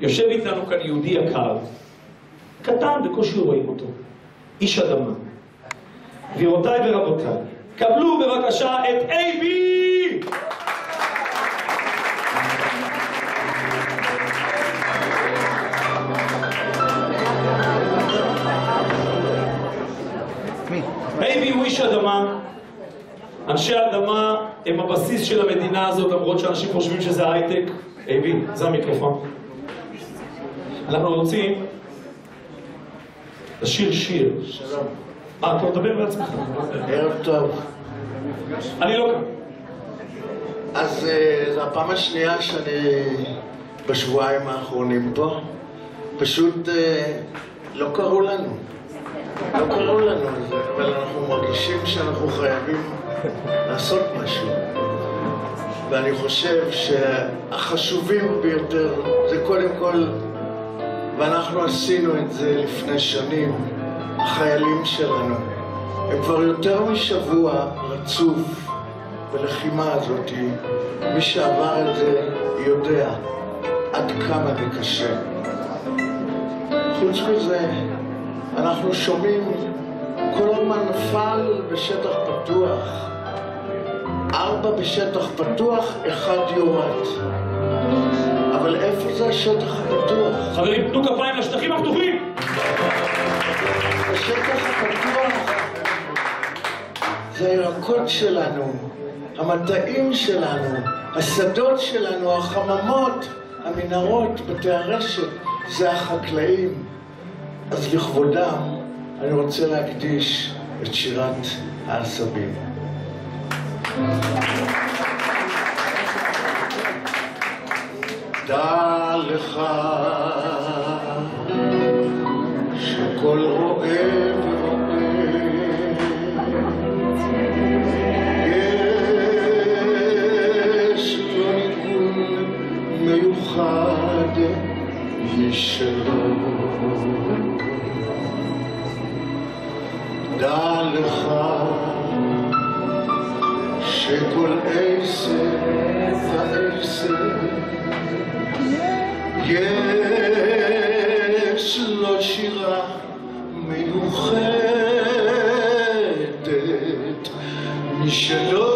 יושב איתנו כאן יהודי יקר, קטן, בקושי רואים אותו, איש אדמה. גבירותיי ורבותיי, קבלו בבקשה את אייבי! אייבי הוא איש אדמה. אנשי האדמה הם הבסיס של המדינה הזאת, למרות שאנשים חושבים שזה הייטק. אייבי, זה המיקרופון. אנחנו רוצים לשיר שיר. שלום, אה, אתה מדבר בעצמך. ערב טוב. אני לא כאן. אז אה, זו הפעם השנייה שאני בשבועיים האחרונים פה. פשוט אה, לא קראו לנו. לא קראו לנו, אבל אנחנו מרגישים שאנחנו חייבים לעשות משהו. ואני חושב שהחשובים ביותר זה קודם כל, ואנחנו עשינו את זה לפני שנים, החיילים שלנו. הם כבר יותר משבוע רצוף בלחימה הזאת. מי שעבר את זה יודע עד כמה זה קשה. חוץ מזה, אנחנו שומעים כל הזמן נפל בשטח פתוח. ארבע בשטח פתוח, אחד יורד. אבל איפה זה השטח הפתוח? חברים, תנו כפיים לשטחים הפתוחים! השטח הפתוח זה הירקות שלנו, המטעים שלנו, השדות שלנו, החממות, המנהרות, בתי הרשת, זה החקלאים. אז לכבודם אני רוצה להקדיש את שירת העשבים. דע לך שכל רואה ורואה יש לו מיוחד משלו. דע לך שכל עשר ועשר יש לו שירה מיוחדת. משלו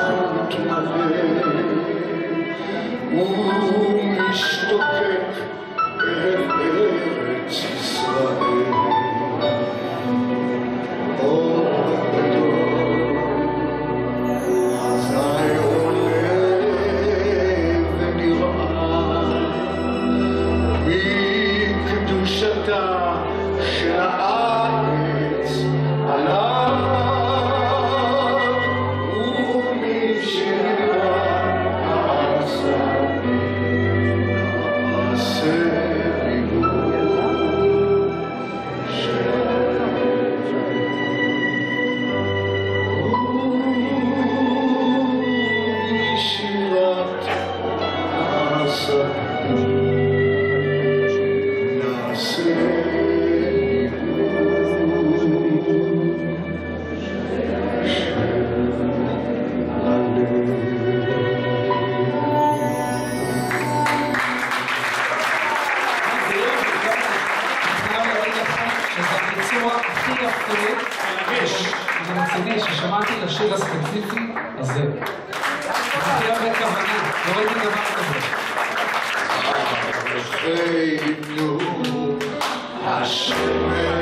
উঠিবে وظيفي الزر يا مركب عليه يا مركب عليه Hey, you, I should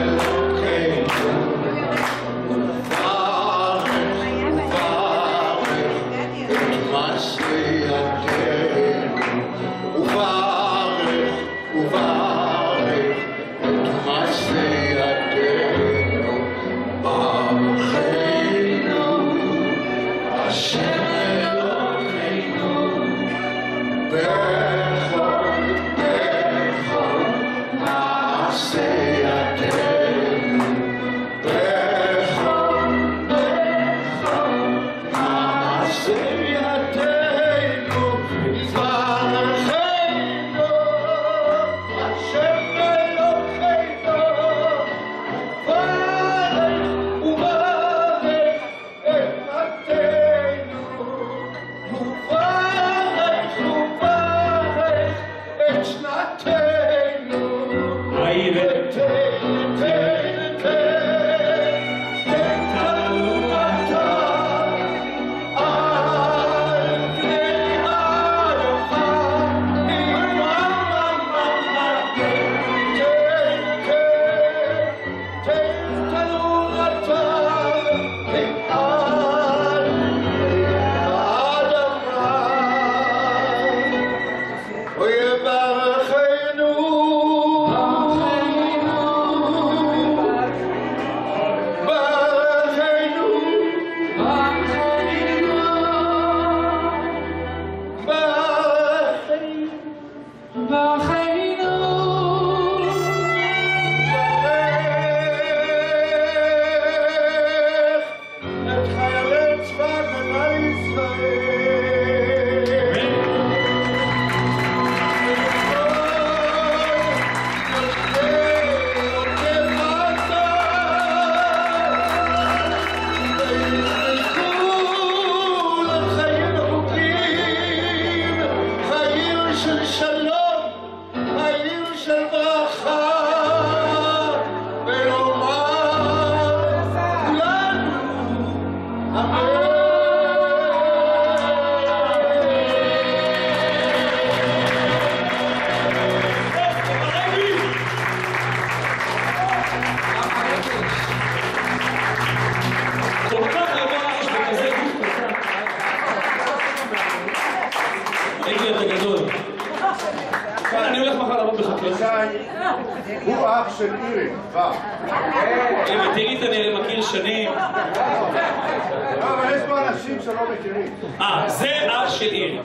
Move Bye. מרדכי הוא אח של אירי, בא. כן, תראי את אני מכיר שנים. לא, אבל יש פה אנשים שלא מכירים. אה, זה אח של אירי.